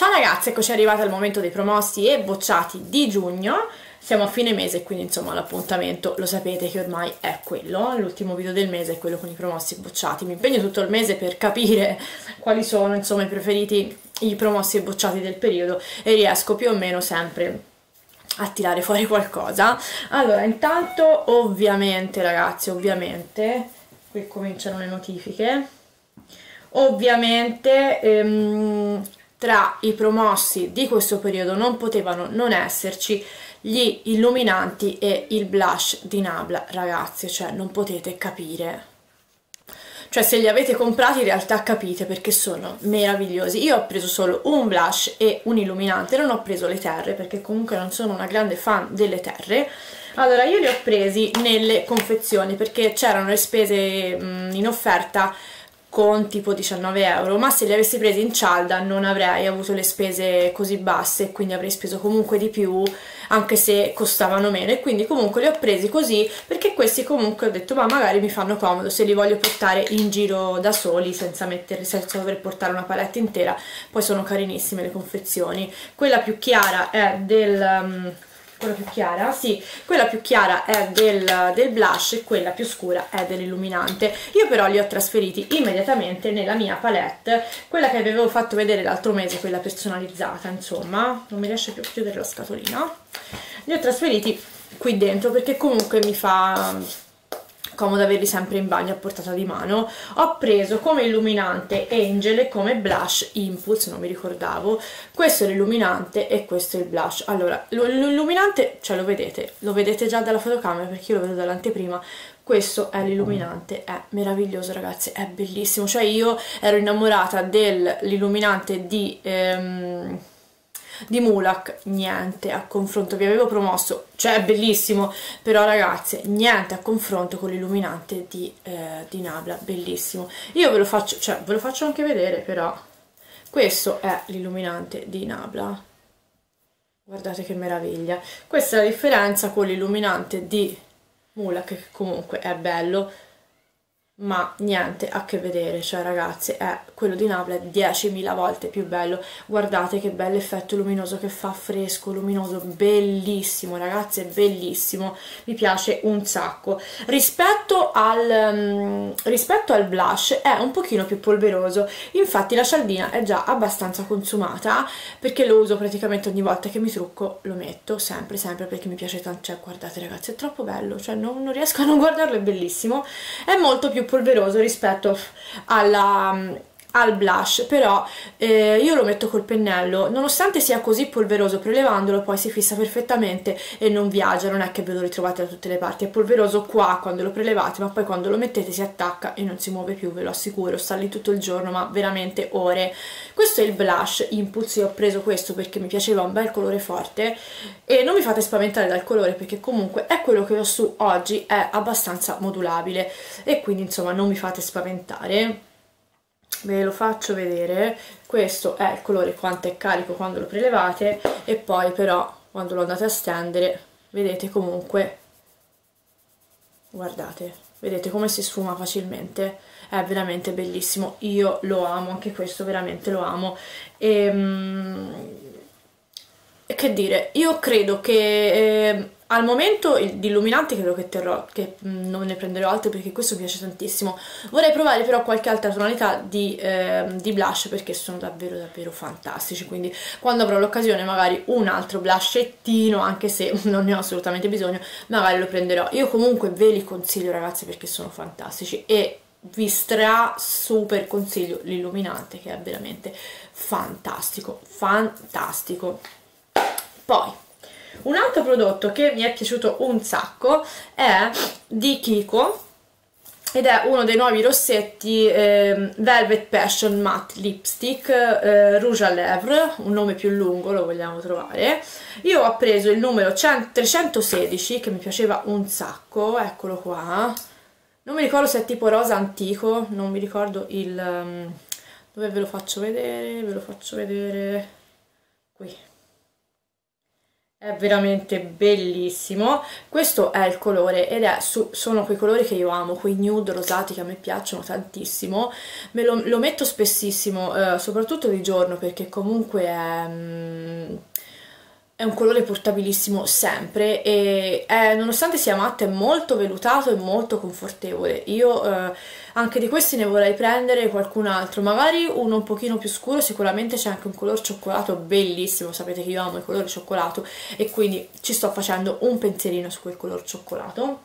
Ciao ragazzi, eccoci arrivati al momento dei promossi e bocciati di giugno. Siamo a fine mese, quindi insomma l'appuntamento lo sapete che ormai è quello. L'ultimo video del mese è quello con i promossi e bocciati. Mi impegno tutto il mese per capire quali sono insomma i preferiti, i promossi e bocciati del periodo e riesco più o meno sempre a tirare fuori qualcosa. Allora, intanto ovviamente ragazzi, ovviamente, qui cominciano le notifiche. Ovviamente ehm, tra i promossi di questo periodo non potevano non esserci gli illuminanti e il blush di Nabla ragazzi cioè non potete capire. Cioè se li avete comprati in realtà capite perché sono meravigliosi. Io ho preso solo un blush e un illuminante non ho preso le terre perché comunque non sono una grande fan delle terre. Allora io li ho presi nelle confezioni perché c'erano le spese in offerta con tipo 19 euro ma se li avessi presi in cialda non avrei avuto le spese così basse quindi avrei speso comunque di più anche se costavano meno. E quindi comunque li ho presi così perché questi comunque ho detto ma magari mi fanno comodo se li voglio portare in giro da soli senza, mettere, senza dover portare una paletta intera. Poi sono carinissime le confezioni. Quella più chiara è del um, quella più chiara, sì, quella più chiara è del, del blush e quella più scura è dell'illuminante. Io però li ho trasferiti immediatamente nella mia palette, quella che avevo fatto vedere l'altro mese, quella personalizzata, insomma, non mi riesce più a chiudere la scatolina. Li ho trasferiti qui dentro perché comunque mi fa comodo averli sempre in bagno a portata di mano ho preso come illuminante Angel e come blush Impulse non mi ricordavo. Questo è l'illuminante e questo è il blush. Allora l'illuminante cioè lo vedete lo vedete già dalla fotocamera perché io lo vedo dall'anteprima. Questo è l'illuminante, è meraviglioso ragazzi, è bellissimo, cioè io ero innamorata dell'illuminante di ehm, di Mulak niente a confronto. Vi avevo promosso cioè è bellissimo però ragazze niente a confronto con l'illuminante di, eh, di Nabla bellissimo. Io ve lo faccio cioè ve lo faccio anche vedere però questo è l'illuminante di Nabla. Guardate che meraviglia. Questa è la differenza con l'illuminante di Mulak che comunque è bello ma niente a che vedere, cioè ragazzi è quello di Napoli è 10.000 volte più bello, guardate che bello effetto luminoso che fa, fresco, luminoso, bellissimo ragazzi, è bellissimo, mi piace un sacco. Rispetto al, um, rispetto al blush è un pochino più polveroso, infatti la cialdina è già abbastanza consumata perché lo uso praticamente ogni volta che mi trucco, lo metto sempre, sempre perché mi piace tanto, cioè guardate ragazzi è troppo bello, cioè non, non riesco a non guardarlo, è bellissimo, è molto più polveroso rispetto alla al blush però eh, io lo metto col pennello nonostante sia così polveroso prelevandolo poi si fissa perfettamente e non viaggia non è che ve lo ritrovate da tutte le parti è polveroso qua quando lo prelevate ma poi quando lo mettete si attacca e non si muove più ve lo assicuro sta lì tutto il giorno ma veramente ore. Questo è il blush Impulse io ho preso questo perché mi piaceva un bel colore forte e non mi fate spaventare dal colore perché comunque è quello che ho su oggi è abbastanza modulabile e quindi insomma non mi fate spaventare ve lo faccio vedere. Questo è il colore quanto è carico quando lo prelevate. E poi però quando lo andate a stendere vedete comunque guardate vedete come si sfuma facilmente. È veramente bellissimo. Io lo amo anche questo veramente lo amo. E, ehm, che dire io credo che eh, al momento di illuminante credo che terrò, che mm, non ne prenderò altri perché questo mi piace tantissimo. Vorrei provare però qualche altra tonalità di, eh, di blush perché sono davvero davvero fantastici, quindi quando avrò l'occasione magari un altro blushettino, anche se non ne ho assolutamente bisogno, magari lo prenderò. Io comunque ve li consiglio ragazzi perché sono fantastici e vi stra super consiglio l'illuminante che è veramente fantastico, fantastico. Poi un altro prodotto che mi è piaciuto un sacco è di Kiko ed è uno dei nuovi rossetti eh, Velvet Passion Matte Lipstick eh, Rouge à Lèvres, un nome più lungo lo vogliamo trovare. Io ho preso il numero 316 che mi piaceva un sacco, eccolo qua. Non mi ricordo se è tipo rosa antico, non mi ricordo il... Um, dove ve lo faccio vedere? Ve lo faccio vedere qui è veramente bellissimo. Questo è il colore ed è su, sono quei colori che io amo quei nude rosati che a me piacciono tantissimo. Me lo, lo metto spessissimo eh, soprattutto di giorno perché comunque è mm, è un colore portabilissimo sempre e è, nonostante sia matto è molto velutato e molto confortevole. Io eh, anche di questi ne vorrei prendere qualcun altro. Magari uno un pochino più scuro sicuramente c'è anche un color cioccolato bellissimo. Sapete che io amo il colore cioccolato e quindi ci sto facendo un pensierino su quel color cioccolato.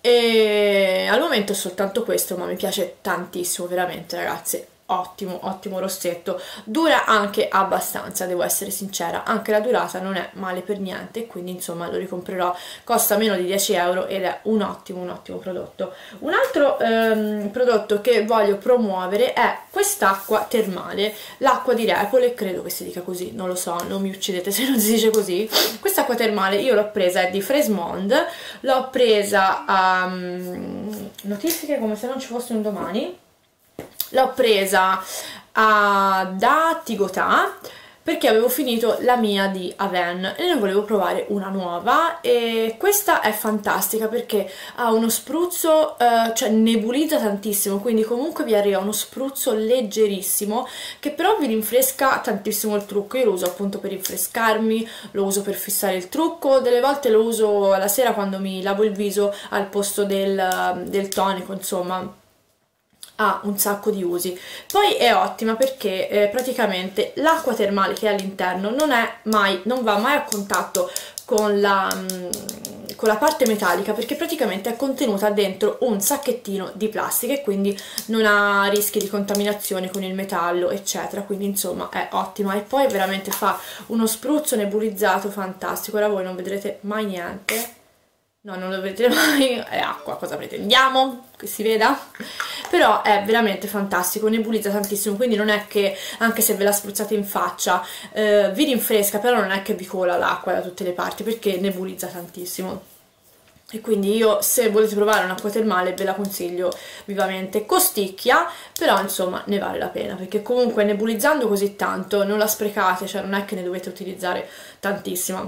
E al momento è soltanto questo ma mi piace tantissimo veramente ragazzi ottimo, ottimo rossetto, dura anche abbastanza, devo essere sincera, anche la durata non è male per niente, quindi insomma lo ricomprerò, costa meno di 10 euro ed è un ottimo, un ottimo prodotto. Un altro ehm, prodotto che voglio promuovere è quest'acqua termale, l'acqua di Repole, credo che si dica così, non lo so, non mi uccidete se non si dice così, quest'acqua termale io l'ho presa, è di Fresmond, l'ho presa a um, notifiche come se non ci fosse un domani, l'ho presa a, da Tigotà perché avevo finito la mia di Aven e ne volevo provare una nuova e questa è fantastica perché ha uno spruzzo, eh, cioè nebulizza tantissimo, quindi comunque vi arriva uno spruzzo leggerissimo che però vi rinfresca tantissimo il trucco, io lo uso appunto per rinfrescarmi, lo uso per fissare il trucco, delle volte lo uso la sera quando mi lavo il viso al posto del, del tonico, insomma ha un sacco di usi. Poi è ottima perché eh, praticamente l'acqua termale che è all'interno non, non va mai a contatto con la, mm, con la parte metallica perché praticamente è contenuta dentro un sacchettino di plastica e quindi non ha rischi di contaminazione con il metallo eccetera. Quindi insomma è ottima. E poi veramente fa uno spruzzo nebulizzato fantastico. Ora voi non vedrete mai niente. No non lo vedrete mai. È acqua cosa pretendiamo che si veda però è veramente fantastico nebulizza tantissimo quindi non è che anche se ve la spruzzate in faccia eh, vi rinfresca però non è che vi cola l'acqua da tutte le parti perché nebulizza tantissimo. E quindi io se volete provare un'acqua termale ve la consiglio vivamente. Costicchia però insomma ne vale la pena perché comunque nebulizzando così tanto non la sprecate cioè non è che ne dovete utilizzare tantissima.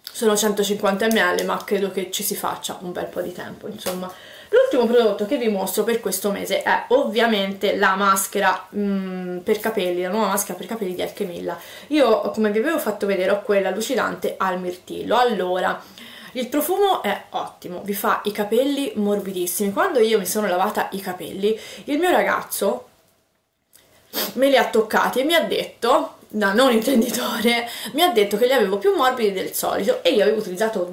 Sono 150 ml ma credo che ci si faccia un bel po' di tempo insomma l'ultimo prodotto che vi mostro per questo mese è ovviamente la maschera mh, mm, per capelli la nuova maschera per capelli di Alchemilla io come vi avevo fatto vedere ho quella lucidante al mirtillo allora il profumo è ottimo, vi fa i capelli morbidissimi. Quando io mi sono lavata i capelli, il mio ragazzo me li ha toccati e mi ha detto da non intenditore mi ha detto che li avevo più morbidi del solito e io avevo utilizzato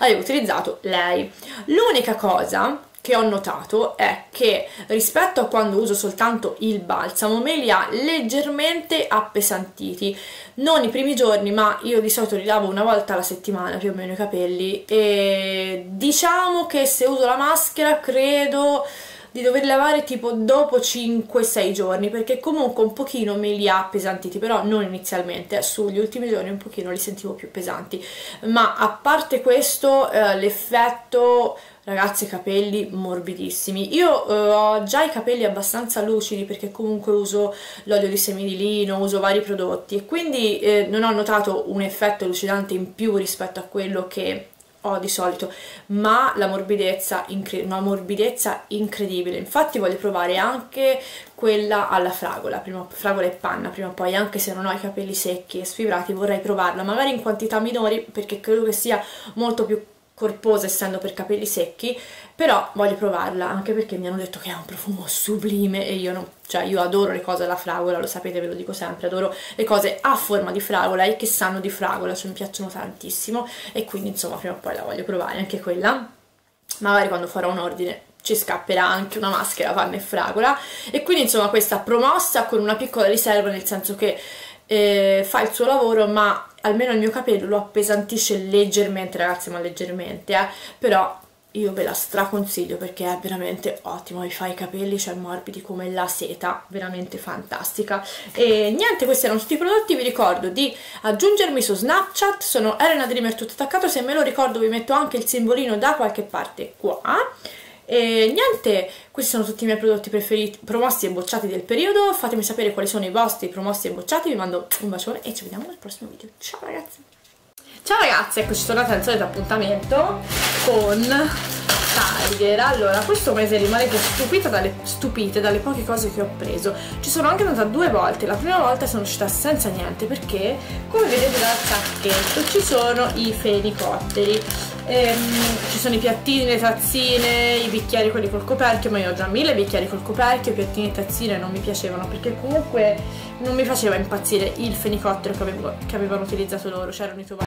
avevo utilizzato lei. L'unica cosa che ho notato è che rispetto a quando uso soltanto il balsamo me li ha leggermente appesantiti. Non i primi giorni ma io di solito li lavo una volta alla settimana più o meno i capelli. E diciamo che se uso la maschera credo di dover lavare tipo dopo 5-6 giorni perché comunque un pochino me li ha appesantiti però non inizialmente sugli ultimi giorni un pochino li sentivo più pesanti. Ma a parte questo eh, l'effetto ragazzi capelli morbidissimi. Io eh, ho già i capelli abbastanza lucidi perché comunque uso l'olio di semi di lino uso vari prodotti e quindi eh, non ho notato un effetto lucidante in più rispetto a quello che ho di solito ma la morbidezza, una morbidezza incredibile. Infatti voglio provare anche quella alla fragola prima, fragola e panna prima o poi anche se non ho i capelli secchi e sfibrati vorrei provarla magari in quantità minori perché credo che sia molto più corposa essendo per capelli secchi però voglio provarla anche perché mi hanno detto che ha un profumo sublime e io non, cioè io adoro le cose alla fragola lo sapete ve lo dico sempre adoro le cose a forma di fragola e che sanno di fragola cioè mi piacciono tantissimo e quindi insomma prima o poi la voglio provare anche quella. Magari quando farò un ordine ci scapperà anche una maschera panna e fragola. E quindi insomma questa promossa con una piccola riserva nel senso che eh, fa il suo lavoro ma almeno il mio capello lo appesantisce leggermente ragazzi ma leggermente eh, però io ve la straconsiglio perché è veramente ottimo, vi fa i capelli cioè morbidi come la seta, veramente fantastica. E niente, questi erano tutti i prodotti, vi ricordo di aggiungermi su Snapchat, sono Elena Dreamer tutto attaccato, se me lo ricordo vi metto anche il simbolino da qualche parte qua e niente questi sono tutti i miei prodotti preferiti promossi e bocciati del periodo. Fatemi sapere quali sono i vostri promossi e bocciati. Vi mando un bacione e ci vediamo nel prossimo video. Ciao ragazzi. Ciao ragazzi. Eccoci tornati al solito appuntamento con Tiger allora questo mese rimanete stupite dalle, stupite dalle poche cose che ho preso. Ci sono anche andata due volte. La prima volta sono uscita senza niente perché come vedete dal sacchetto ci sono i fenicotteri ehm, ci sono i piattini, le tazzine, i bicchieri quelli col coperchio ma io ho già mille bicchieri col coperchio piattini e tazzine non mi piacevano perché comunque non mi faceva impazzire il fenicottero che avevano utilizzato loro c'erano i tovagli